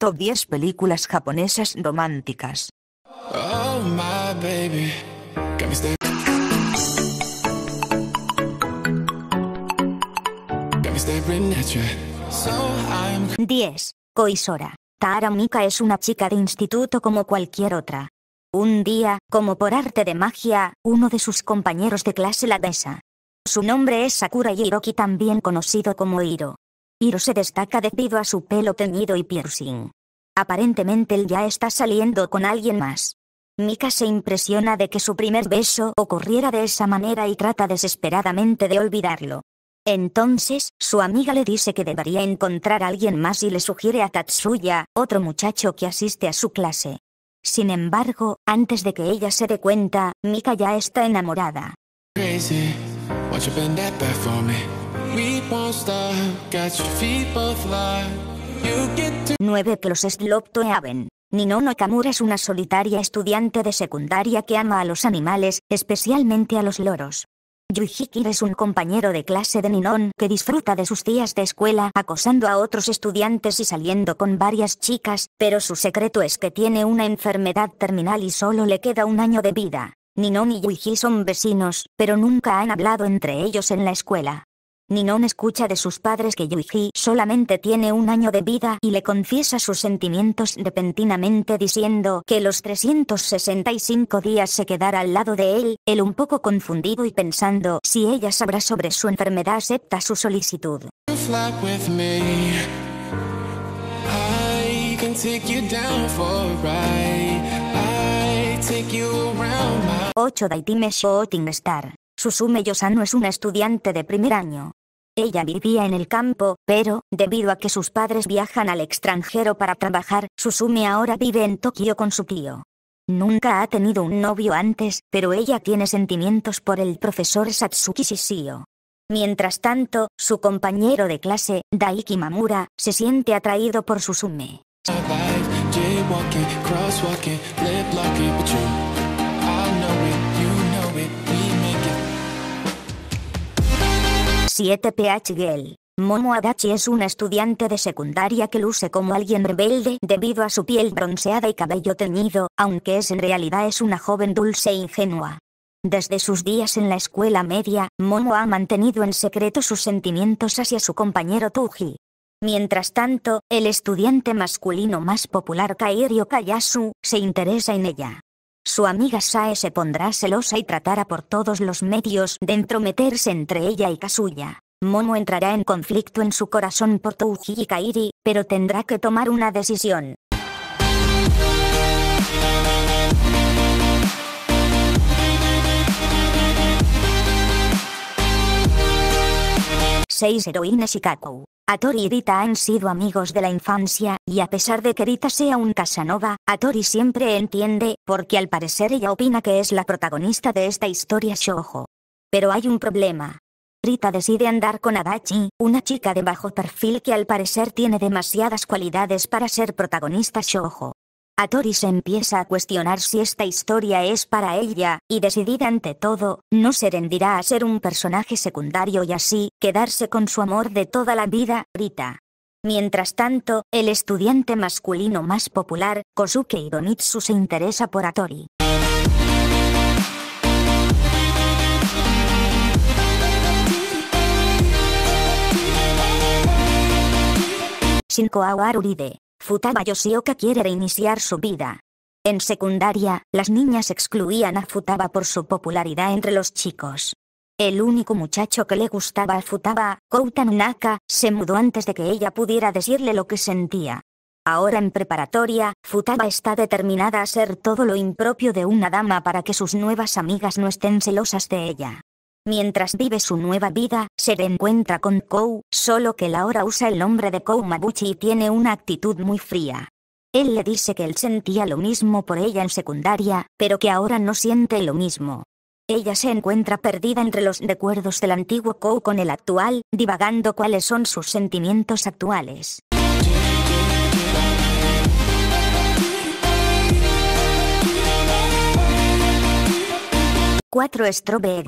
Top 10 películas japonesas románticas. Oh my baby, got me stay. Got me staring at you. So I'm 10. Koisora. Tara Mika es una chica de instituto como cualquier otra. Un día, como por arte de magia, uno de sus compañeros de clase la besa. Su nombre es Sakura Hiroki también conocido como Hiro. Hiro se destaca debido a su pelo teñido y piercing. Aparentemente él ya está saliendo con alguien más. Mika se impresiona de que su primer beso ocurriera de esa manera y trata desesperadamente de olvidarlo. Entonces, su amiga le dice que debería encontrar a alguien más y le sugiere a Tatsuya, otro muchacho que asiste a su clase. Sin embargo, antes de que ella se dé cuenta, Mika ya está enamorada. crazy. Won't you bend that back for me? We won't stop. Got your feet both locked. You get to 9. Closest Love to Heaven. Nino Nakamura es una solitaria estudiante de secundaria que ama a los animales, especialmente a los loros. Yuhiki es un compañero de clase de Ninon que disfruta de sus días de escuela acosando a otros estudiantes y saliendo con varias chicas, pero su secreto es que tiene una enfermedad terminal y solo le queda un año de vida. Ninon y Yuji son vecinos, pero nunca han hablado entre ellos en la escuela. Ninon escucha de sus padres que Yuji solamente tiene un año de vida y le confiesa sus sentimientos repentinamente diciendo que los 365 días se quedará al lado de él, él un poco confundido y pensando si ella sabrá sobre su enfermedad acepta su solicitud. take you down for a ride. I take you around my 8. Daitime Shooting Star. Susume Yosano es una estudiante de primer año. Ella vivía en el campo, pero, debido a que sus padres viajan al extranjero para trabajar, Susume ahora vive en Tokio con su tío. Nunca ha tenido un novio antes, pero ella tiene sentimientos por el profesor Satsuki Shishio. Mientras tanto, su compañero de clase, Daiki Mamura, se siente atraído por Susume. 7 PH Girl. Momo Adachi es una estudiante de secundaria que luce como alguien rebelde debido a su piel bronceada y cabello teñido, aunque es en realidad es una joven dulce e ingenua. Desde sus días en la escuela media, Momo ha mantenido en secreto sus sentimientos hacia su compañero Tuji. Mientras tanto, el estudiante masculino más popular Kairio Kayasu se interesa en ella. Su amiga Sae se pondrá celosa y tratará por todos los medios de entrometerse entre ella y Kazuya. Momo entrará en conflicto en su corazón por Touji y Kairi, pero tendrá que tomar una decisión. Seis heroínas y Kakou. Atori y Rita han sido amigos de la infancia, y a pesar de que Rita sea un Casanova, Atori siempre entiende, porque al parecer ella opina que es la protagonista de esta historia shoujo. Pero hay un problema. Rita decide andar con Adachi, una chica de bajo perfil que al parecer tiene demasiadas cualidades para ser protagonista shoujo. Atori se empieza a cuestionar si esta historia es para ella, y decidida ante todo, no se rendirá a ser un personaje secundario y así, quedarse con su amor de toda la vida, Rita. Mientras tanto, el estudiante masculino más popular, Kosuke Hiromitsu se interesa por Atori. Shinko Awaruride. Futaba Yoshioka quiere reiniciar su vida. En secundaria, las niñas excluían a Futaba por su popularidad entre los chicos. El único muchacho que le gustaba a Futaba, Kouta Naka, se mudó antes de que ella pudiera decirle lo que sentía. Ahora en preparatoria, Futaba está determinada a ser todo lo impropio de una dama para que sus nuevas amigas no estén celosas de ella. Mientras vive su nueva vida, se reencuentra con Kou, solo que él ahora usa el nombre de Kou Mabuchi y tiene una actitud muy fría. Él le dice que él sentía lo mismo por ella en secundaria, pero que ahora no siente lo mismo. Ella se encuentra perdida entre los recuerdos del antiguo Kou con el actual, divagando cuáles son sus sentimientos actuales. Cuatro Strobe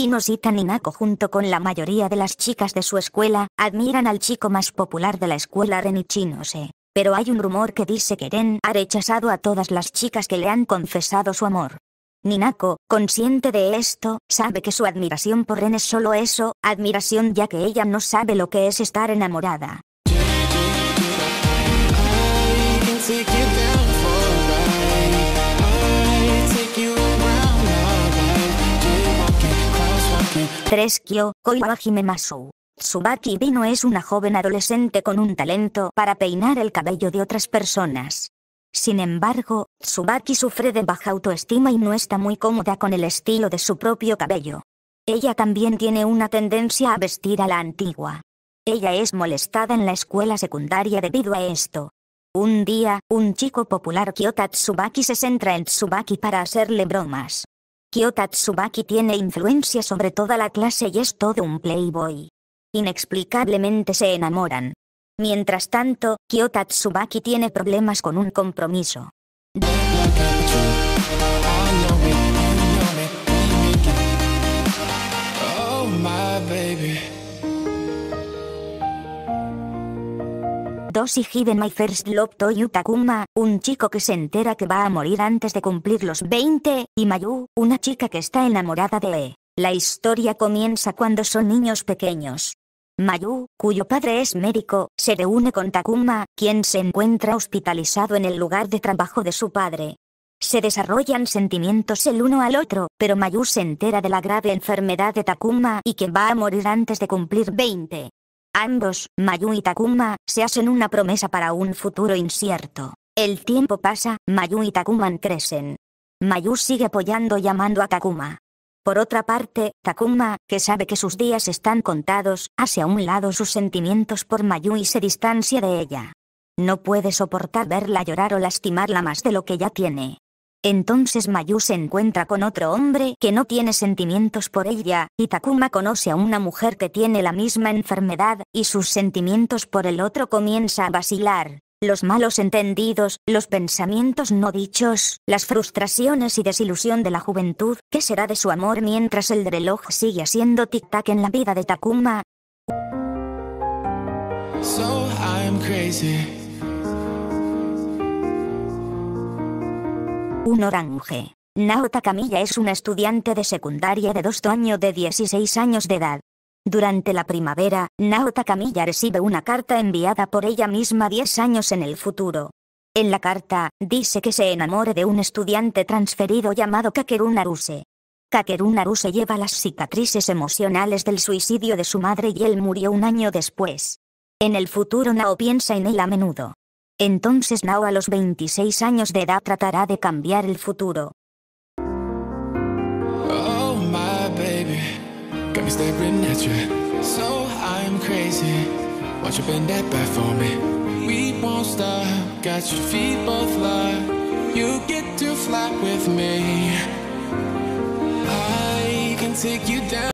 Edge. Kinoshita Ninako junto con la mayoría de las chicas de su escuela, admiran al chico más popular de la escuela Renichinose. Pero hay un rumor que dice que Eren ha rechazado a todas las chicas que le han confesado su amor. Ninako, consciente de esto, sabe que su admiración por Ren es solo eso, admiración ya que ella no sabe lo que es estar enamorada. Crosswalking. 3. Kyo, Koiwa Himemasu. Tsubaki Bino es una joven adolescente con un talento para peinar el cabello de otras personas. Sin embargo, Tsubaki sufre de baja autoestima y no está muy cómoda con el estilo de su propio cabello. Ella también tiene una tendencia a vestir a la antigua. Ella es molestada en la escuela secundaria debido a esto. Un día, un chico popular Kyota Tsubaki se centra en Tsubaki para hacerle bromas. Kyota Tsubaki tiene influencia sobre toda la clase y es todo un playboy. Inexplicablemente se enamoran. Mientras tanto, Kyota Tsubaki tiene problemas con un compromiso. 2 y Given My First Love Toyu Takuma, un chico que se entera que va a morir antes de cumplir los 20, y Mayu, una chica que está enamorada de E. La historia comienza cuando son niños pequeños. Mayu, cuyo padre es médico, se reúne con Takuma, quien se encuentra hospitalizado en el lugar de trabajo de su padre. Se desarrollan sentimientos el uno al otro, pero Mayu se entera de la grave enfermedad de Takuma y que va a morir antes de cumplir 20. Ambos, Mayu y Takuma, se hacen una promesa para un futuro incierto. El tiempo pasa, Mayu y Takuma crecen. Mayu sigue apoyando y amando a Takuma. Por otra parte, Takuma, que sabe que sus días están contados, hace a un lado sus sentimientos por Mayu y se distancia de ella. No puede soportar verla llorar o lastimarla más de lo que ya tiene. Entonces Mayu se encuentra con otro hombre que no tiene sentimientos por ella, y Takuma conoce a una mujer que tiene la misma enfermedad, y sus sentimientos por el otro comienza a vacilar. Los malos entendidos, los pensamientos no dichos, las frustraciones y desilusión de la juventud, ¿qué será de su amor mientras el reloj sigue haciendo tic-tac en la vida de Takuma? Un orange. Nao Takamiya es una estudiante de secundaria de dos años de 16 años de edad. Durante la primavera, Nao Takamiya recibe una carta enviada por ella misma 10 años en el futuro. En la carta, dice que se enamore de un estudiante transferido llamado Kakeru Naruse. Kakeru Naruse lleva las cicatrices emocionales del suicidio de su madre y él murió un año después. En el futuro Nao piensa en él a menudo. Entonces Nao a los 26 años de edad tratará de cambiar el futuro.